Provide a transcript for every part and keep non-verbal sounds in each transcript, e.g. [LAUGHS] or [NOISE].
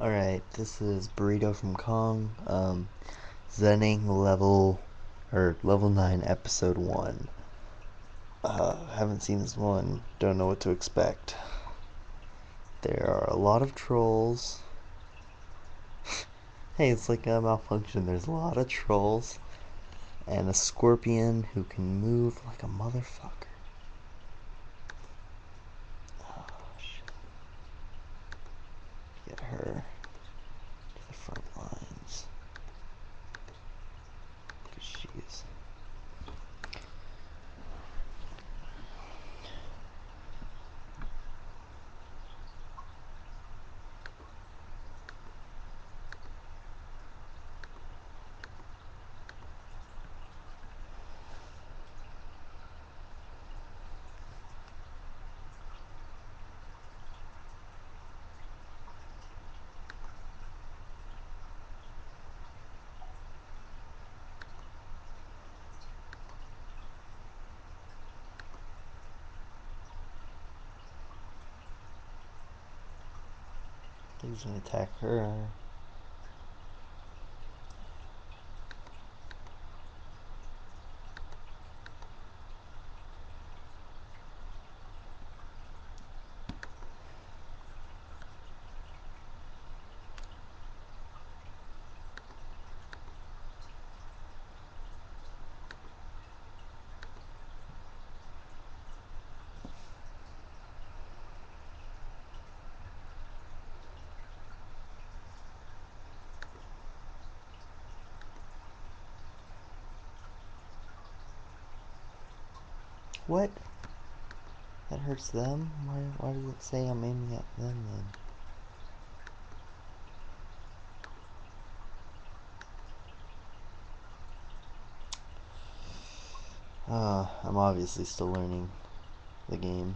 Alright, this is Burrito from Kong, um, Zening level, or level 9, episode 1. Uh, haven't seen this one, don't know what to expect. There are a lot of trolls. [LAUGHS] hey, it's like a malfunction, there's a lot of trolls, and a scorpion who can move like a motherfucker. her to the front lines because she's He's gonna attack her. What? That hurts them? Why, why does it say I'm aiming at them then? Uh, I'm obviously still learning the game.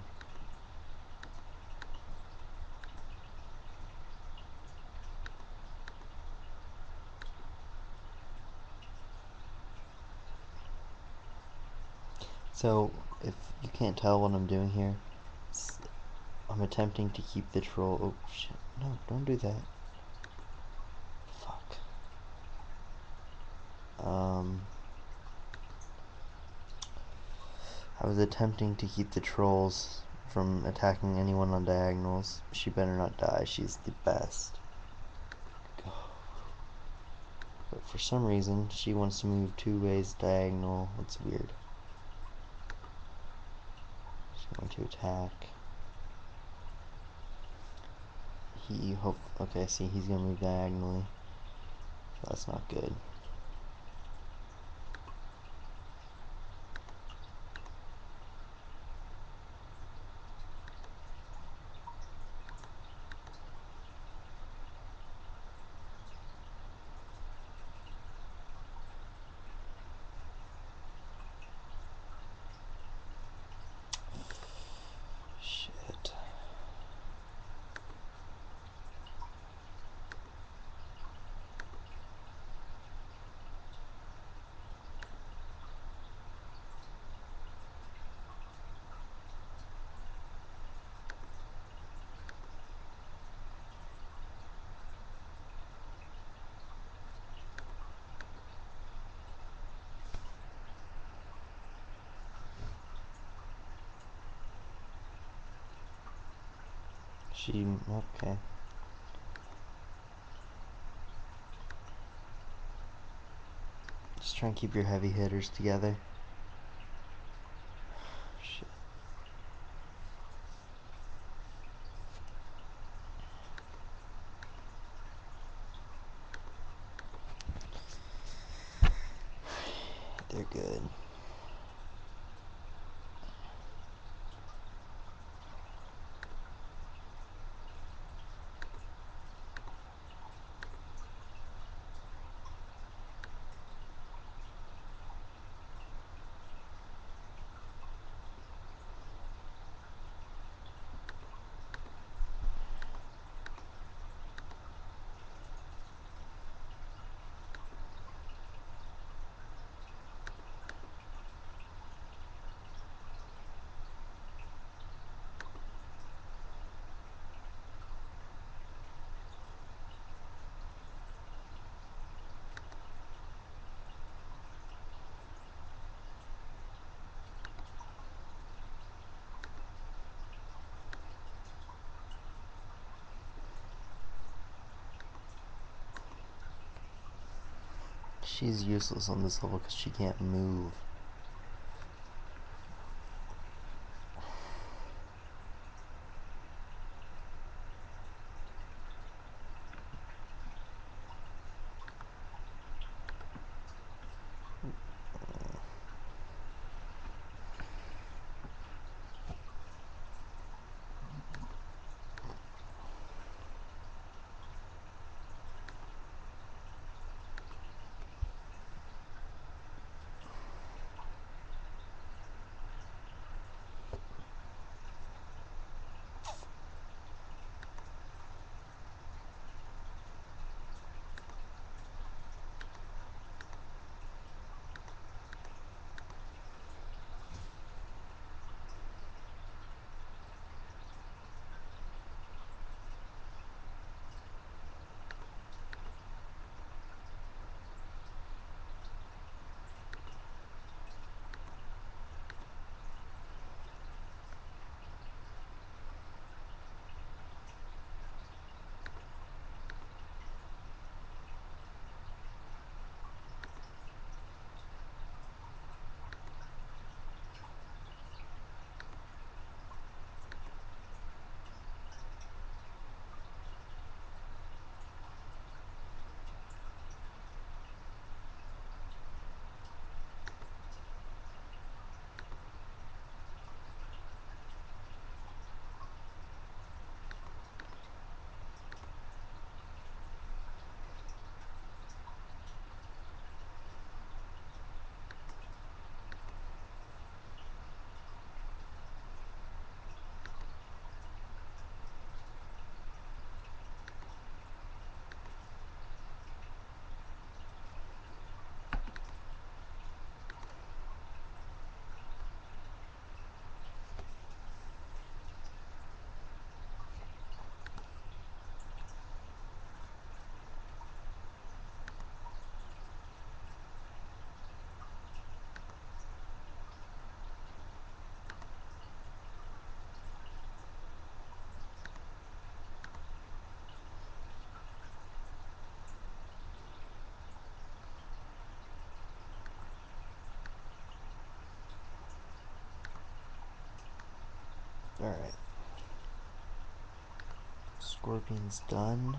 So, if you can't tell what I'm doing here, I'm attempting to keep the troll. Oh shit! No, don't do that. Fuck. Um, I was attempting to keep the trolls from attacking anyone on diagonals. She better not die. She's the best. But for some reason, she wants to move two ways diagonal. It's weird. Going to attack. He hope okay, see he's gonna move diagonally. So that's not good. She, okay. Just try and keep your heavy hitters together. Shit. They're good. She's useless on this level because she can't move. Alright. Scorpion's done.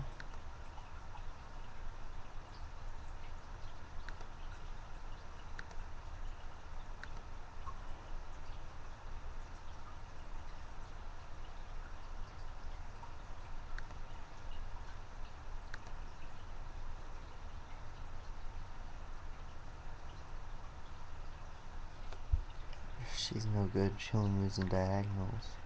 She's no good. She only moves in diagonals.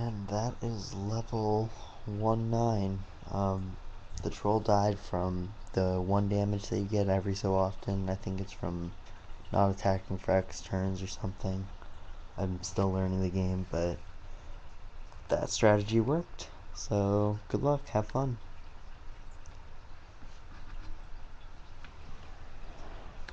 And that is level 1-9. Um, the troll died from the one damage that you get every so often. I think it's from not attacking for X turns or something. I'm still learning the game, but that strategy worked. So good luck, have fun.